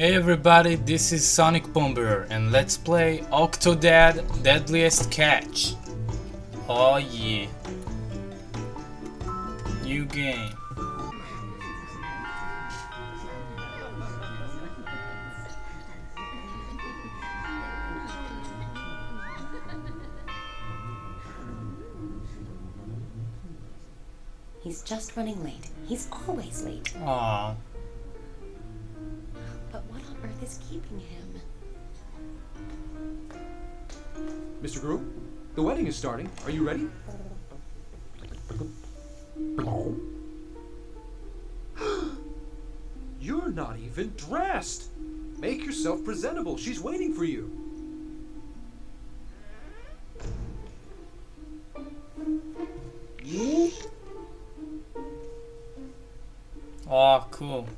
Hey everybody, this is Sonic Bomber and let's play Octodad Dadliest Catch. Oh yeah. New game. He's just running late. He's always late. Aw. Is keeping him? Mr. Groom, the wedding is starting. Are you ready? You're not even dressed. Make yourself presentable. She's waiting for you. Oh, cool.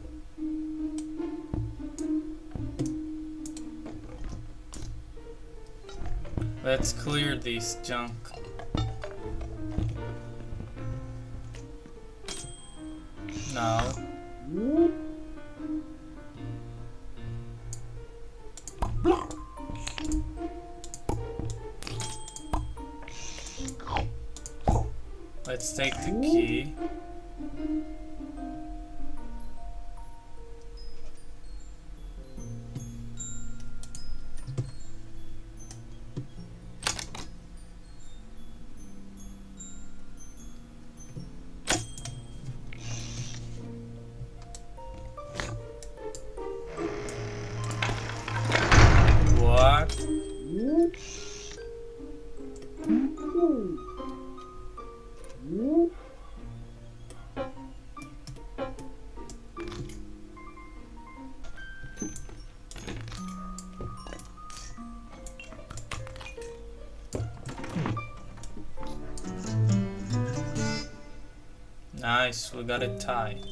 Let's clear this junk. No. Let's take the key. Nice, we got a tie.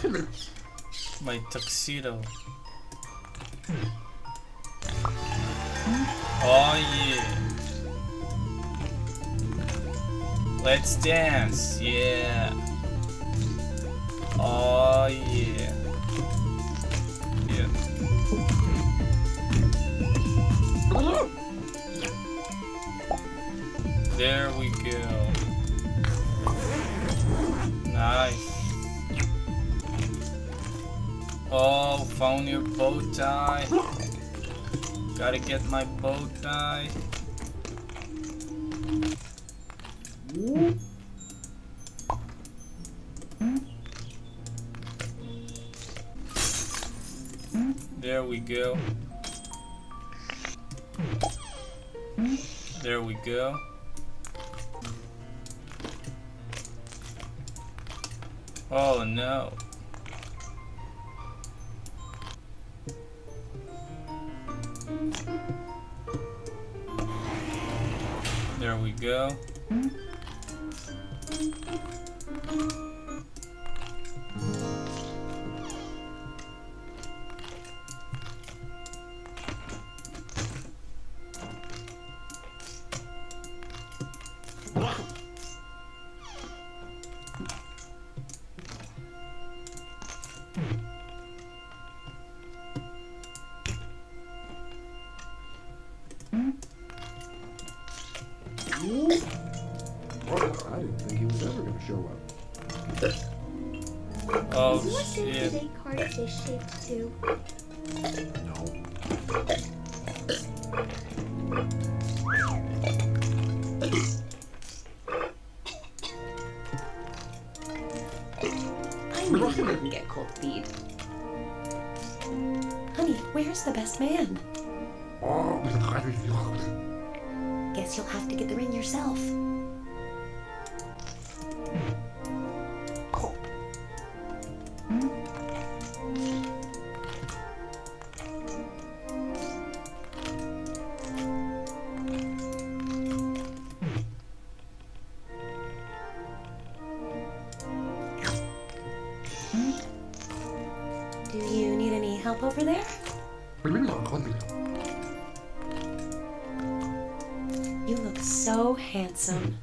My tuxedo. Oh yeah. Let's dance, yeah. Oh yeah. Yeah. Found your bow tie. Gotta get my bow tie. There we go. There we go. Oh no. There we go. Hmm? I didn't think he was ever to show up. Oh Is your shit. birthday card fish shaped too? No. He wouldn't get cold feet. Honey, where's the best man? Guess you'll have to get the ring yourself. Hmm? Do you need any help over there? So handsome.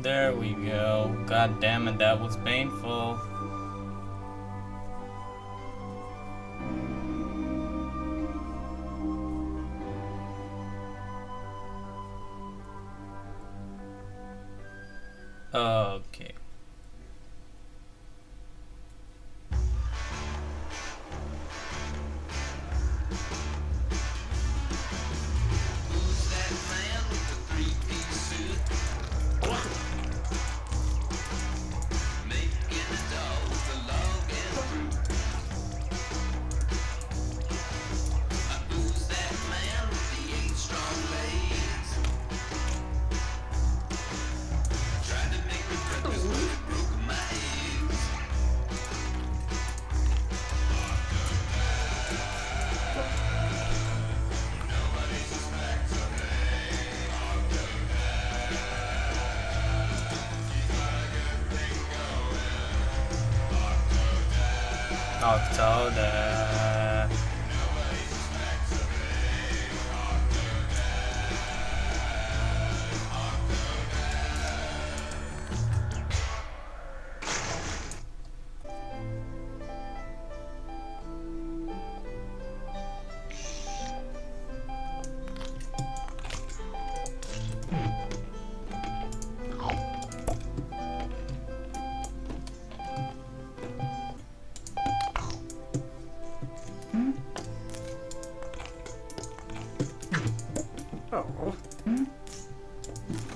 There we go. God damn it, that was painful. Okay. October. Oh.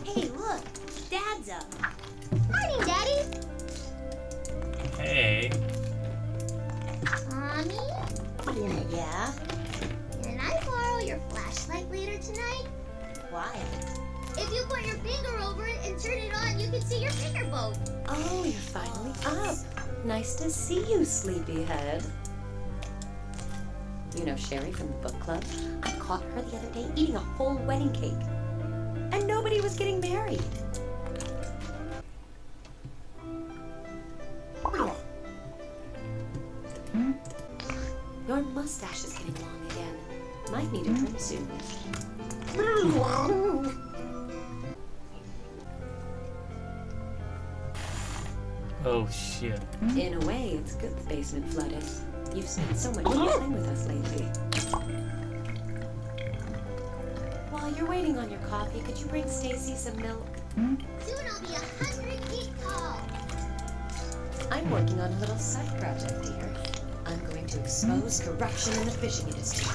Hey, look! Dad's up! Morning, Daddy. Hey. Mommy, Yeah? can I borrow your flashlight later tonight? Why? If you put your finger over it and turn it on, you can see your finger boat. Oh, you're finally up. Nice to see you, sleepyhead. You know Sherry from the book club? I caught her the other day eating a whole wedding cake. And nobody was getting married. Hmm? Your mustache is getting long again. Might need a hmm? trim soon. Oh shit. In a way, it's good the basement flooded. You've spent so much oh. time with us lately. While you're waiting on your coffee, could you bring Stacy some milk? Hmm? Soon I'll be a hundred feet tall. I'm working on a little side project here. I'm going to expose hmm? corruption in the fishing industry.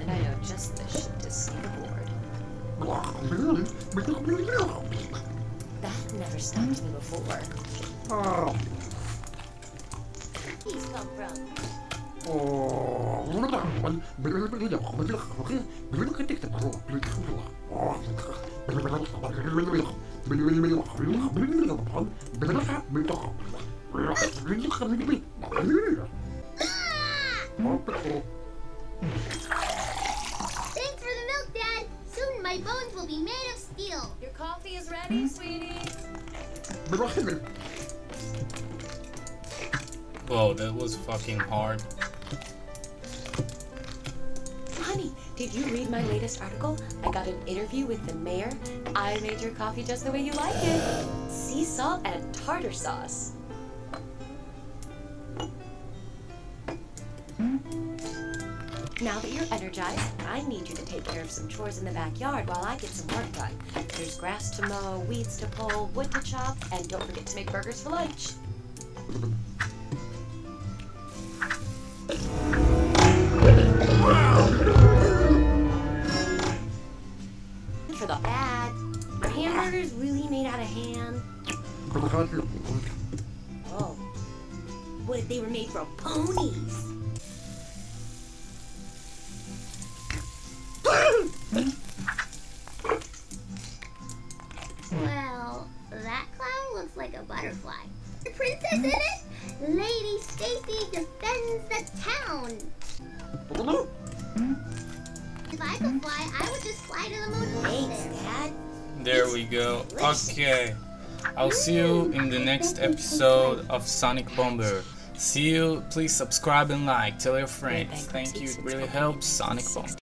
And I know just the shit to sneak aboard. That never stopped hmm? me before. He's come from. Thanks for the milk, Dad. Soon my bones will be made of steel. Your coffee is ready, sweetie. Whoa, that was fucking hard. Did you read my latest article? I got an interview with the mayor. I made your coffee just the way you like it. Sea salt and tartar sauce. Now that you're energized, I need you to take care of some chores in the backyard while I get some work done. There's grass to mow, weeds to pull, wood to chop, and don't forget to make burgers for lunch. Oh. What if they were made from ponies? Well, that clown looks like a butterfly. The princess in it? Lady Stacy defends the town. If I could fly, I would just fly to the moon. Thanks, Dad. There we go. Okay. I'll see you in the next episode of Sonic Bomber. See you. Please subscribe and like. Tell your friends. Thank you. It really helps. Sonic Bomber.